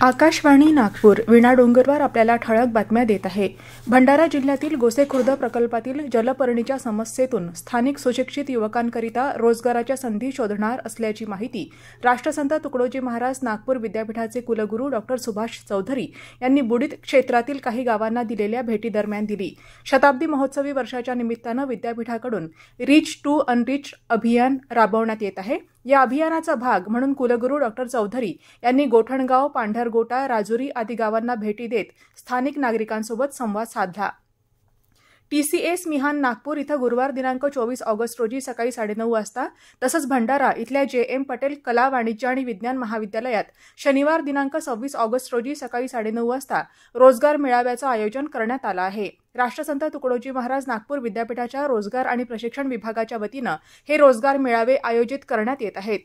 आकाशवाणी नागपूर विणा डोंगरवर आपल्याला ठळक बातम्या देत आहे. भंडारा जिल्ह्यातील गोसेखुर्द प्रकल्पातील जलपर्णीच्या समस्येतून स्थानिक सुशिक्षित युवकांकरिता रोजगाराच्या संधी शोधणार असल्याची माहिती राष्ट्रसंत तुकडोजी महाराज नागपूर विद्यापीठाचे कुलगुरू डॉ. सुभाष चौधरी यांनी बुडीत क्षेत्रातील काही गावांना दिलेल्या भेटीदरम्यान दिली. शताब्दी महोत्सवी वर्षाच्या निमित्तानं विद्यापीठाकडून रिच टू अनरिच अभियान राबवण्यात येत आहे. या अभियानाचा भाग म्हणून कुलगुरू डॉक्टर चौधरी यांनी गोठणगाव पांढरगोटा राजुरी आदी गावांना भेटी देत स्थानिक नागरिकांसोबत संवाद साधला. टीसीएस मिहान नागपूर इथं गुरुवार दिनांक चोवीस ऑगस्ट रोजी सकाळी साडेनऊ वाजता तसंच भंडारा इथल्या जे एम पटेल कला वाणिज्य आणि विज्ञान महाविद्यालयात शनिवार दिनांक सव्वीस ऑगस्ट रोजी सकाळी साडेनऊ वाजता रोजगार मेळाव्याचं आयोजन करण्यात आलं आहे. राष्ट्रसंत तुकडोजी महाराज नागपूर विद्यापीठाच्या रोजगार आणि प्रशिक्षण विभागाच्या वतीनं हे रोजगार मेळावे आयोजित करण्यात येत आहेत.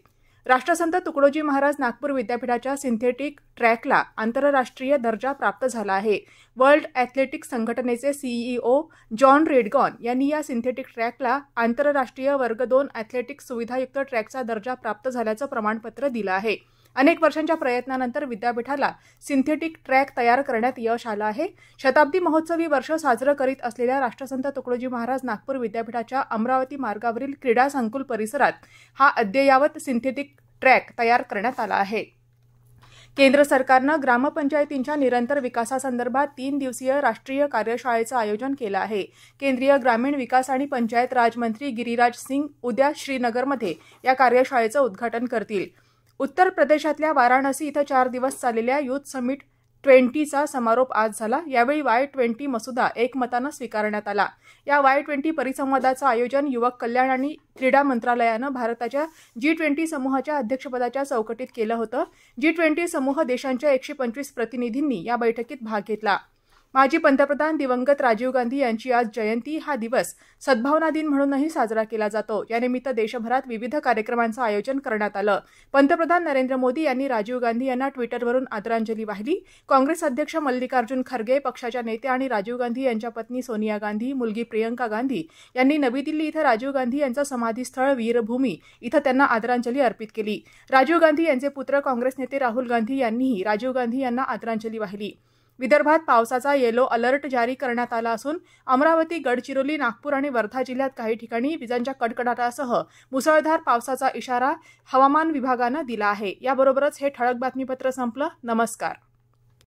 राष्ट्रसंत तुकडोजी महाराज नागपूर विद्यापीठाच्या सिंथेटिक ट्रॅकला आंतरराष्ट्रीय दर्जा प्राप्त झाला आहे. वर्ल्ड ॲथलेटिक्स संघटनेचे सीईओ जॉन रेडगॉन यांनी या सिंथेटिक ट्रॅकला आंतरराष्ट्रीय वर्ग दोन ॲथलेटिक्स सुविधायुक्त ट्रॅकचा दर्जा प्राप्त झाल्याचं प्रमाणपत्र दिलं आहे. अनेक वर्षांच्या प्रयत्नानंतर विद्यापीठाला सिंथेटिक ट्रॅक तयार करण्यात यश आलं आहे. शताब्दी महोत्सवी वर्ष साजरं करीत असलेल्या राष्ट्रसंत तुकडोजी महाराज नागपूर विद्यापीठाच्या अमरावती मार्गावरील क्रीडा संकुल परिसरात हा अद्ययावत सिंथेटिक ट्रॅक तयार करण्यात आला आहे. केंद्र सरकारनं ग्रामपंचायतींच्या निरंतर विकासासंदर्भात तीन दिवसीय राष्ट्रीय कार्यशाळेचं आयोजन केलं आहे. केंद्रीय ग्रामीण विकास आणि पंचायत राजमंत्री गिरीराज गिरिराज सिंग उद्या श्रीनगरमध्ये या कार्यशाळेचं उद्घाटन करतील. उत्तर प्रदेशातल्या वाराणसी इथं चार दिवस चाललेल्या युथ समिट ट्वेंटीचा समारोप आज झाला. यावेळी वाय ट्वेंटी मसुदा एकमतानं स्वीकारण्यात आला. या वाय ट्वेंटी परिसंवादाचं आयोजन युवक कल्याण आणि क्रीडा मंत्रालयानं भारताच्या जी ट्वेंटी समूहाच्या अध्यक्षपदाच्या चौकटीत केलं होतं. जी ट्वेंटी समूह देशांच्या एकशे पंचवीस प्रतिनिधींनी या बैठकीत भाग घेतला. माजी पंतप्रधान दिवंगत राजीव गांधी यांची आज जयंती हा दिवस सद्भावना दिन म्हणूनही साजरा केला जातो. यानिमित्त देशभरात विविध कार्यक्रमांचं आयोजन करण्यात आलं. पंतप्रधान नरेंद्र मोदी यांनी राजीव गांधी यांना ट्विटरवरून आदरांजली वाहिली. काँग्रेस अध्यक्ष मल्लिकार्जुन खरगे पक्षाच्या नेत्या आणि राजीव गांधी यांच्या पत्नी सोनिया गांधी मुलगी प्रियंका गांधी यांनी नवी दिल्ली इथं राजीव गांधी यांचं समाधीस्थळ वीरभूमी इथं त्यांना आदरांजली अर्पित केली. राजीव गांधी यांचे पुत्र काँग्रेस नेते राहुल गांधी यांनीही राजीव गांधी यांना आदरांजली वाहिली. विदर्भात पावसाचा येलो अलर्ट जारी करण्यात आला असून अमरावती गडचिरोली नागपूर आणि वर्धा जिल्ह्यात काही ठिकाणी विजांच्या कडकडाटासह मुसळधार पावसाचा इशारा हवामान विभागानं दिला आहे. याबरोबरच हे ठळक बातमीपत्र संपलं. नमस्कार.